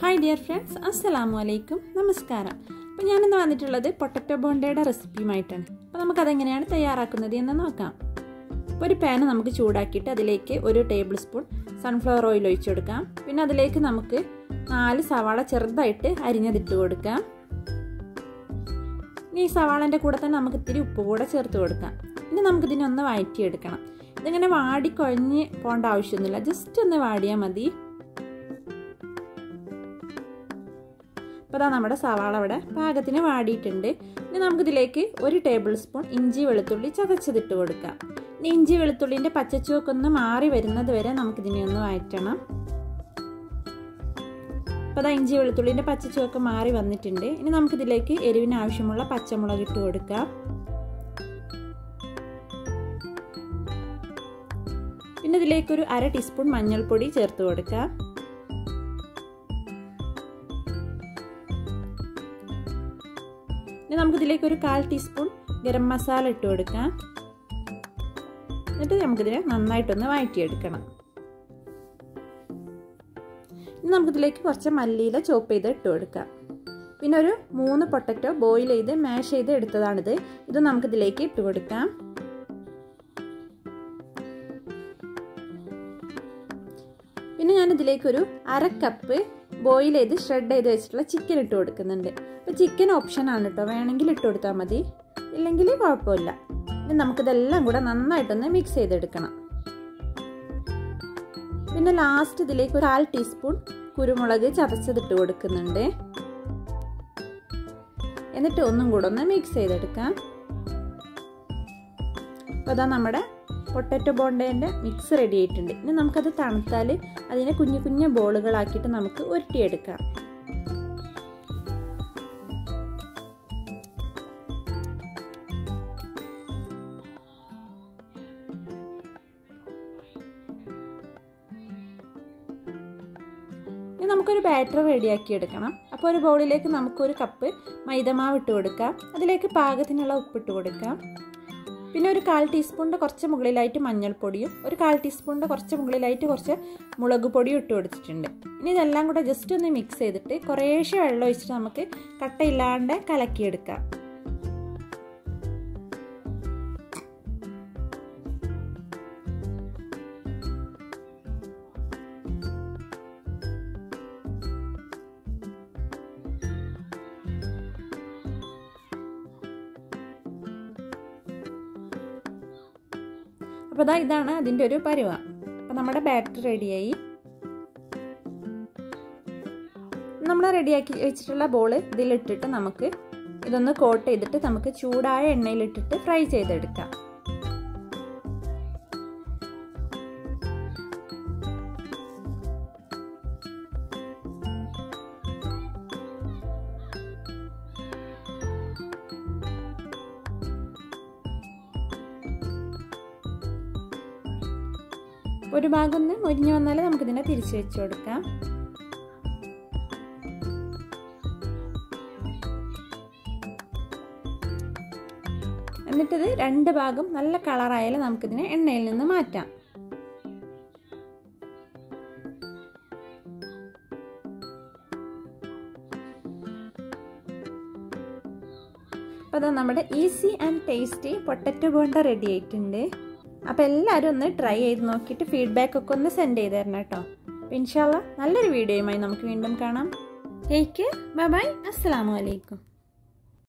Hi dear friends അസ്സലാമു അലൈക്കും നമസ്കാരം അപ്പോൾ ഞാനിന്ന് വന്നിട്ടുള്ളത് പൊട്ടറ്റോ ബോണ്ടയുടെ റെസിപ്പിയുമായിട്ടാണ്. അപ്പോൾ നമുക്കതെങ്ങനെയാണ് തയ്യാറാക്കുന്നത് എന്ന് നോക്കാം. ഒരു പാന് നമുക്ക് ചൂടാക്കിയിട്ട് അതിലേക്ക് ഒരു ടേബിൾ സ്പൂൺ സൺഫ്ലവർ ഓയിൽ ഒഴിച്ചു കൊടുക്കാം. പിന്നെ അതിലേക്ക് നമുക്ക് നാല് സവാള ചെറുതായിട്ട് അരിഞ്ഞതിട്ട് കൊടുക്കാം. ഇനി ഈ സവാളന്റെ കൂടെ തന്നെ നമുക്ക് ഇത്തിരി ഉപ്പ് കൂടെ ചേർത്ത് കൊടുക്കാം. ഇനി നമുക്കിതിനൊന്ന് വഴറ്റിയെടുക്കണം. ഇതിങ്ങനെ വാടിക്കൊഴഞ്ഞ് പോകേണ്ട ആവശ്യമൊന്നുമില്ല. ജസ്റ്റ് ഒന്ന് വാടിയാൽ മതി. അപ്പോൾ നമ്മുടെ സവാള അവിടെ പാകത്തിന് വാടിയിട്ടുണ്ട്. ഇനി നമുക്കിതിലേക്ക് ഒരു ടേബിൾ സ്പൂൺ ഇഞ്ചി വെളുത്തുള്ളി ചതച്ചതിട്ട് കൊടുക്കാം. ഇനി ഇഞ്ചി വെളുത്തുള്ളിന്റെ പച്ചച്ചുവൊക്കെ ഒന്ന് മാറി വരുന്നത് വരെ നമുക്കിതിനെ ഒന്ന് വഴറ്റണം. അപ്പോൾ അതാ ഇഞ്ചി വെളുത്തുള്ളിന്റെ പച്ചച്ചുവൊക്കെ മാറി വന്നിട്ടുണ്ട്. ഇനി നമുക്കിതിലേക്ക് എരിവിന് ആവശ്യമുള്ള പച്ചമുളക് ഇട്ട് കൊടുക്കാം. പിന്നെ ഇതിലേക്കൊരു അര ടീസ്പൂൺ മഞ്ഞൾപ്പൊടി ചേർത്ത് കൊടുക്കാം. ഇനി നമുക്കിതിലേക്ക് ഒരു കാൽ ടീസ്പൂൺ ഗരം മസാല ഇട്ട് കൊടുക്കാം. എന്നിട്ട് നമുക്കിതിനെ നന്നായിട്ടൊന്ന് വഴറ്റിയെടുക്കണം. ഇനി നമുക്കിതിലേക്ക് കുറച്ച് മല്ലിയില ചോപ്പ് ചെയ്ത് ഇട്ട് കൊടുക്കാം. പിന്നെ ഒരു മൂന്ന് പൊട്ടറ്റോ ബോയിൽ ചെയ്ത് മാഷ് ചെയ്ത് എടുത്തതാണിത്. ഇത് നമുക്കിതിലേക്ക് ഇട്ട് കൊടുക്കാം. പിന്നെ ഞാൻ ഇതിലേക്ക് ഒരു അര കപ്പ് ബോയിൽ ചെയ്ത് ഷ്രെഡ് ചെയ്ത് വെച്ചിട്ടുള്ള ചിക്കൻ ഇട്ട് കൊടുക്കുന്നുണ്ട്. അപ്പോൾ ചിക്കൻ ഓപ്ഷൻ ആണ് കേട്ടോ വേണമെങ്കിൽ ഇട്ട് കൊടുത്താൽ മതി. ഇല്ലെങ്കിൽ കുഴപ്പമില്ല. ഇനി നമുക്കിതെല്ലാം കൂടെ നന്നായിട്ടൊന്ന് മിക്സ് ചെയ്തെടുക്കണം. പിന്നെ ലാസ്റ്റ് ഇതിലേക്ക് ഒരു കാൽ ടീസ്പൂൺ കുരുമുളക് ചതച്ചതിട്ട് കൊടുക്കുന്നുണ്ട്. എന്നിട്ട് ഒന്നും കൂടെ ഒന്ന് മിക്സ് ചെയ്തെടുക്കാം. അപ്പോൾ അതാ നമ്മുടെ പൊട്ടറ്റോ ബോണ്ടേന്റെ മിക്സ് റെഡി ആയിട്ടുണ്ട്. ഇനി നമുക്കത് തണുത്താൽ അതിനെ കുഞ്ഞു കുഞ്ഞു ബോളുകളാക്കിയിട്ട് നമുക്ക് ഉരുട്ടിയെടുക്കാം. ഇനി നമുക്കൊരു ബാറ്റർ റെഡിയാക്കി എടുക്കണം. അപ്പോൾ ഒരു ബൗളിലേക്ക് നമുക്കൊരു കപ്പ് മൈദമാവ് ഇട്ട് കൊടുക്കാം. അതിലേക്ക് പാകത്തിനുള്ള ഉപ്പിട്ട് കൊടുക്കാം. പിന്നെ ഒരു കാൽ ടീസ്പൂണിന്റെ കുറച്ച് മുകളിലായിട്ട് മഞ്ഞൾപ്പൊടിയും ഒരു കാൽ ടീസ്പൂണിന്റെ കുറച്ച് മുകളിലായിട്ട് കുറച്ച് മുളക് പൊടിയും ഇട്ട് കൊടുത്തിട്ടുണ്ട്. ഇനി ഇതെല്ലാം കൂടെ ജസ്റ്റ് ഒന്ന് മിക്സ് ചെയ്തിട്ട് കുറേശ്ശെ വെള്ളം ഒഴിച്ചിട്ട് നമുക്ക് കട്ടയില്ലാണ്ട് കലക്കിയെടുക്കാം. അപ്പോൾ അതാ ഇതാണ് അതിന്റെ ഒരു പരുവ. അപ്പോൾ നമ്മുടെ ബാറ്ററി റെഡിയായി. നമ്മൾ റെഡിയാക്കി വെച്ചിട്ടുള്ള ബോൾ ഇതിലിട്ടിട്ട് നമുക്ക് ഇതൊന്ന് കോട്ട് ചെയ്തിട്ട് നമുക്ക് ചൂടായ എണ്ണയിലിട്ടിട്ട് ഫ്രൈ ചെയ്തെടുക്കാം. ഒരു ഭാഗം ഒന്ന് മുരിഞ്ഞു വന്നാൽ നമുക്കിതിനെ തിരിച്ചു വെച്ച് കൊടുക്കാം. എന്നിട്ടത് രണ്ട് ഭാഗം നല്ല കളറായാലും നമുക്കിതിനെ എണ്ണയിൽ നിന്ന് മാറ്റാം. അപ്പോൾ അത് നമ്മുടെ easy and tasty potato bonda ready ആയിട്ടുണ്ട്. അപ്പോൾ എല്ലാവരും ഒന്ന് ട്രൈ ചെയ്ത് നോക്കിയിട്ട് ഫീഡ്ബാക്ക് ഒക്കെ ഒന്ന് സെൻഡ് ചെയ്ത് തരണം കേട്ടോ. ഇൻഷാല്ല നല്ലൊരു വീഡിയോയുമായി നമുക്ക് വീണ്ടും കാണാം. ടേക്ക് ബൈ ബൈ അസ്സാം വലൈക്കും